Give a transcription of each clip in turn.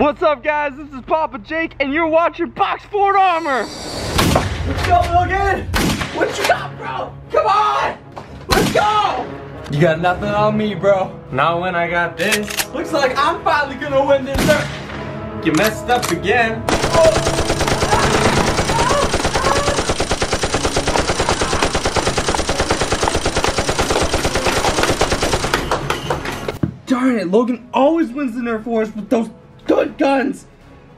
What's up guys, this is Papa Jake and you're watching Box Fort Armor. Let's go Logan. What you got bro? Come on. Let's go. You got nothing on me, bro. Not when I got this. Looks like I'm finally gonna win this. You messed up again. Darn it, Logan always wins the Nerf Wars with those good guns.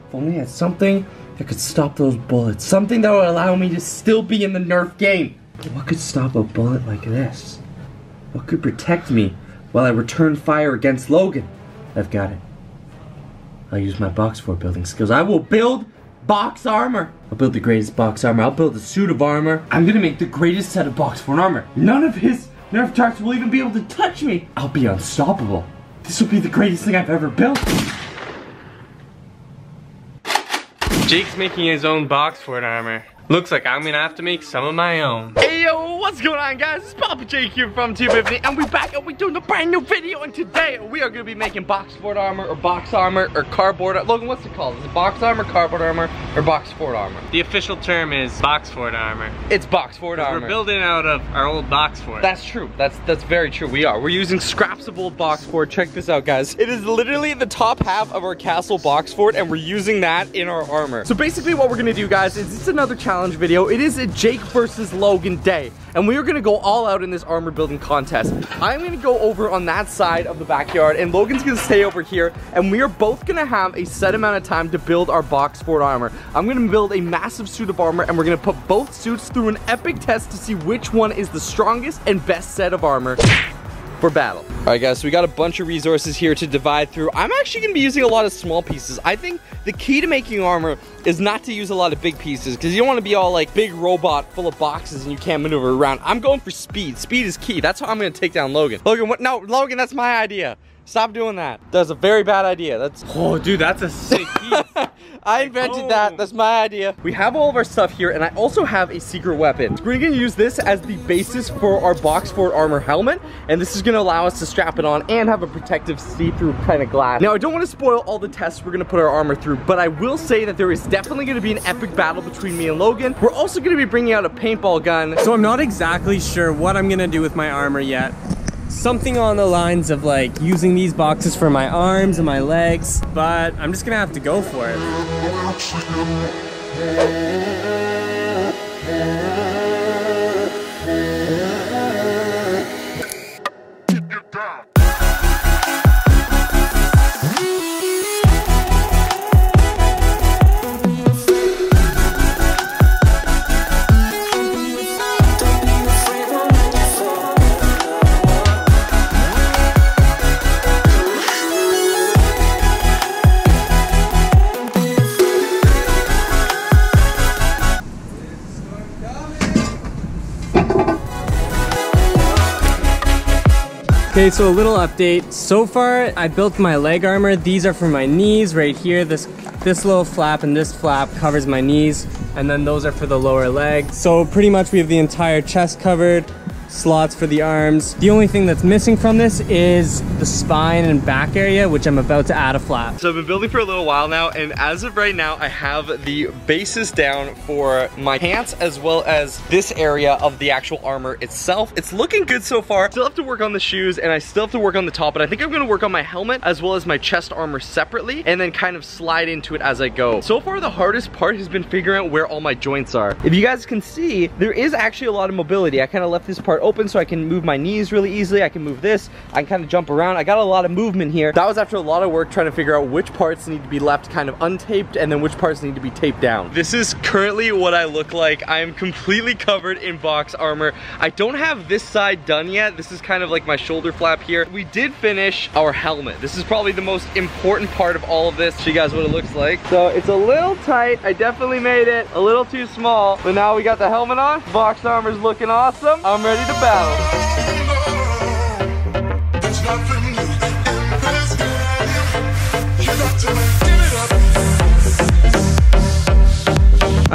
If only I had something that could stop those bullets. Something that would allow me to still be in the Nerf game. What could stop a bullet like this? What could protect me while I return fire against Logan? I've got it. I'll use my box for building skills. I will build box armor. I'll build the greatest box armor. I'll build a suit of armor. I'm gonna make the greatest set of box fort armor. None of his Nerf darts will even be able to touch me. I'll be unstoppable. This will be the greatest thing I've ever built. Jake's making his own box fort armor. Looks like I'm gonna have to make some of my own. Hey yo, what's going on guys? It's Papa Jake here from Team Epiphany and we're back and we're doing a brand new video and today we are gonna be making box fort armor or box armor or cardboard Logan, what's it called? Is it box armor, cardboard armor, or box fort armor? The official term is box fort armor. It's box fort armor. We're building out of our old box fort. That's true. That's that's very true. We are. We're using scraps of old box fort. Check this out, guys. It is literally the top half of our castle box fort, and we're using that in our armor. So basically, what we're gonna do, guys, is it's another challenge video. It is a Jake versus Logan day, and we are gonna go all out in this armor building contest. I'm gonna go over on that side of the backyard, and Logan's gonna stay over here, and we are both gonna have a set amount of time to build our box fort armor. I'm gonna build a massive suit of armor, and we're gonna put both suits through an epic test to see which one is the strongest and best set of armor for battle. All right, guys, so we got a bunch of resources here to divide through. I'm actually gonna be using a lot of small pieces. I think the key to making armor is not to use a lot of big pieces because you don't want to be all like big robot full of boxes and you can't maneuver around. I'm going for speed. Speed is key. That's how I'm gonna take down Logan. Logan, what? No, Logan, that's my idea. Stop doing that. That's a very bad idea. That's Oh, dude, that's a sick piece. I invented that. Oh. That's my idea. We have all of our stuff here, and I also have a secret weapon. We're gonna use this as the basis for our box fort armor helmet, and this is gonna allow us to strap it on and have a protective see-through kind of glass. Now, I don't want to spoil all the tests we're gonna put our armor through, but I will say that there is definitely gonna be an epic battle between me and Logan. We're also gonna be bringing out a paintball gun. So I'm not exactly sure what I'm gonna do with my armor yet. Something on the lines of like using these boxes for my arms and my legs, but I'm just gonna have to go for it. Okay, so a little update. So far, I built my leg armor. These are for my knees right here. This this little flap and this flap covers my knees. And then those are for the lower leg. So pretty much we have the entire chest covered, slots for the arms. The only thing that's missing from this is the spine and back area, which I'm about to add a flap. So I've been building for a little while now, and as of right now, I have the bases down for my pants as well as this area of the actual armor itself. It's looking good so far. Still have to work on the shoes, and I still have to work on the top, but I think I'm gonna work on my helmet as well as my chest armor separately, and then kind of slide into it as I go. So far, the hardest part has been figuring out where all my joints are. If you guys can see, there is actually a lot of mobility. I kind of left this part open so I can move my knees really easily. I can move this. I can kind of jump around. I got a lot of movement here. That was after a lot of work trying to figure out which parts need to be left kind of untaped and then which parts need to be taped down. This is currently what I look like. I am completely covered in box armor. I don't have this side done yet. This is kind of like my shoulder flap here. We did finish our helmet. This is probably the most important part of all of this. Show you guys what it looks like. So it's a little tight. I definitely made it a little too small. But now we got the helmet on. Box armor's looking awesome. I'm ready to battle.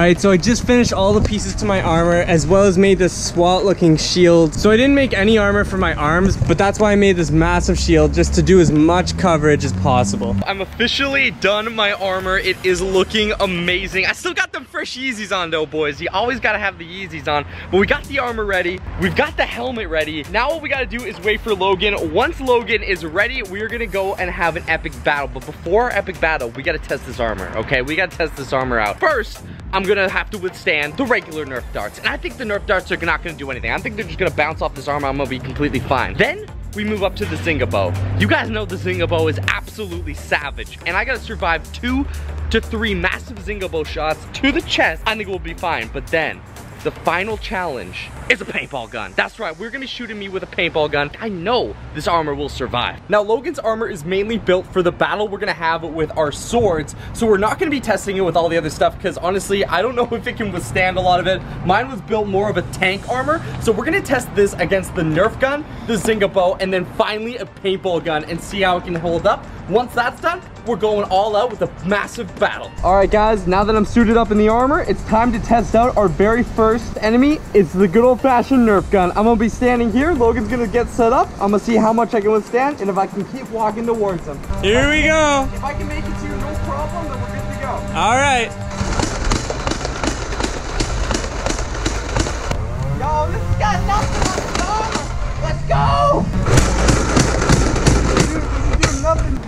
Game. You got to give it up. right, so I just finished all the pieces to my armor as well as made this SWAT looking shield. So I didn't make any armor for my arms, but that's why I made this massive shield just to do as much coverage as possible. I'm officially done my armor. It is looking amazing. I still got them fresh Yeezys on though, boys. You always gotta have the Yeezys on. But we got the armor ready. We've got the helmet ready. Now what we gotta do is wait for Logan. Once Logan is ready, we're gonna go and have an epic battle. But before our epic battle, we gotta test this armor, okay? We gotta test this armor out. First, I'm gonna have to withstand the regular Nerf darts. And I think the Nerf darts are not gonna do anything. I think they're just gonna bounce off this armor. I'm gonna be completely fine. Then, we move up to the Zinger bow. You guys know the Zinger bow is absolutely savage. And I gotta survive two to three massive Zinger bow shots to the chest. I think we'll be fine. But then, the final challenge is a paintball gun. That's right, we're gonna be shooting me with a paintball gun. I know this armor will survive. Now, Logan's armor is mainly built for the battle we're gonna have with our swords, so we're not gonna be testing it with all the other stuff, because honestly, I don't know if it can withstand a lot of it. Mine was built more of a tank armor, so we're gonna test this against the Nerf gun, the Zinger bow, and then finally a paintball gun, and see how it can hold up. Once that's done, we're going all out with a massive battle. All right, guys, now that I'm suited up in the armor, it's time to test out our very first enemy. It's the good old-fashioned Nerf gun. I'm gonna be standing here. Logan's gonna get set up. I'm gonna see how much I can withstand and if I can keep walking towards him. Here we go. If I can make it to you, no problem, then we're good to go. All right.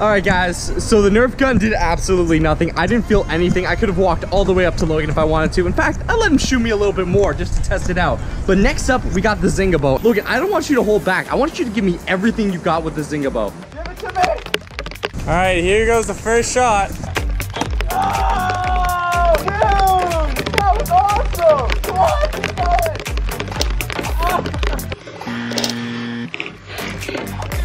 All right, guys, so the Nerf gun did absolutely nothing. I didn't feel anything. I could have walked all the way up to Logan if I wanted to. In fact, I let him shoot me a little bit more just to test it out. But next up, we got the Zinger bow. Logan, I don't want you to hold back. I want you to give me everything you got with the Zinger bow. Give it to me! All right, here goes the first shot. Oh, dude! That was awesome! What? Dude,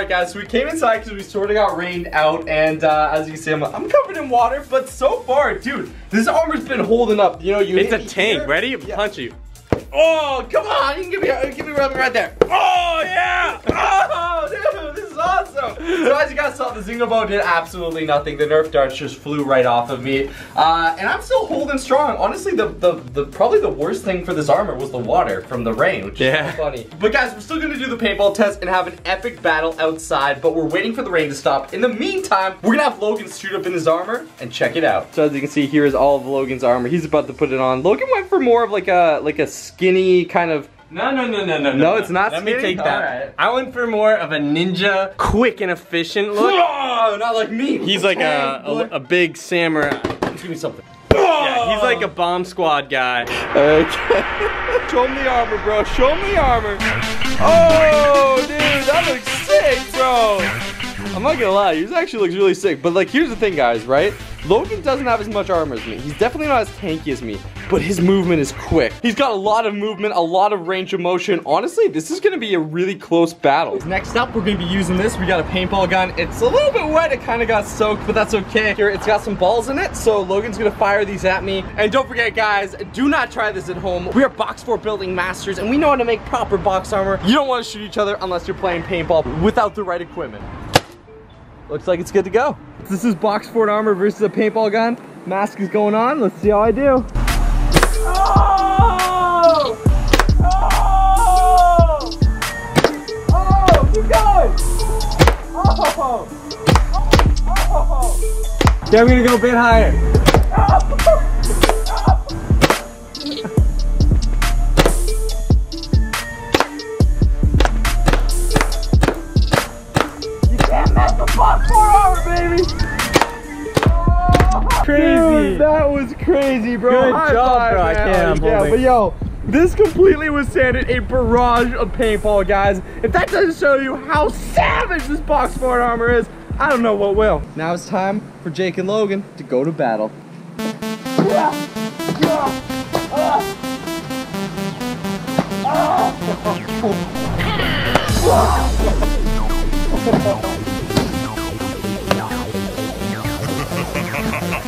Alright guys, so we came inside because we sort of got rained out and uh, as you can see, I'm, I'm covered in water, but so far, dude, this armor's been holding up. You know, you It's a tank. here. Ready? Yeah. Punch you. Oh, come on! You can give me, give me right there. Oh yeah! Oh, dude, awesome. So as you guys saw, the Zinger bow did absolutely nothing. The Nerf darts just flew right off of me, uh, and I'm still holding strong. Honestly, the, the the probably the worst thing for this armor was the water from the rain, which is Yeah. so funny. But guys, we're still gonna do the paintball test and have an epic battle outside. But we're waiting for the rain to stop. In the meantime, we're gonna have Logan shoot up in his armor and check it out. So as you can see, here is all of Logan's armor. He's about to put it on. Logan went for more of like a like a skinny kind of. No, no, no, no, no. No, it's not Let me take that. Alright. I went for more of a ninja, quick and efficient look. Oh, not like me. He's like a, a, a big samurai. Give me something. Yeah, he's like a bomb squad guy. Okay. Show him the armor, bro. Show him the armor. Oh, dude, that looks sick, bro. I'm not gonna lie, yours actually looks really sick. But like, here's the thing, guys, right? Logan doesn't have as much armor as me. He's definitely not as tanky as me, but his movement is quick. He's got a lot of movement, a lot of range of motion. Honestly, this is gonna be a really close battle. Next up, we're gonna be using this. We got a paintball gun. It's a little bit wet. It kind of got soaked, but that's okay. Here, it's got some balls in it, so Logan's gonna fire these at me. And don't forget, guys, do not try this at home. We are box fort building masters, and we know how to make proper box armor. You don't want to shoot each other unless you're playing paintball without the right equipment. Looks like it's good to go. This is box fort armor versus a paintball gun. Mask is going on. Let's see how I do. Oh! Oh! Oh! Keep going! Oh! Oh! oh! Okay, I'm gonna go a bit higher. Crazy, bro. Good High job, five, bro. I man. can't, Yeah, but yo, this completely withstanded a barrage of paintball, guys. If that doesn't show you how savage this box fort armor is, I don't know what will. Now it's time for Jake and Logan to go to battle.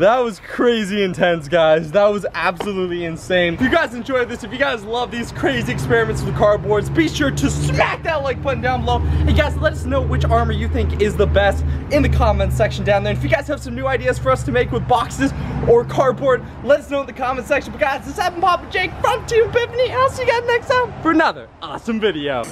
That was crazy intense, guys. That was absolutely insane. If you guys enjoyed this, if you guys love these crazy experiments with cardboards, be sure to smack that like button down below. And guys, let us know which armor you think is the best in the comments section down there. And if you guys have some new ideas for us to make with boxes or cardboard, let us know in the comment section. But guys, this has been Papa Jake from Team Epiphany. I'll see you guys next time for another awesome video.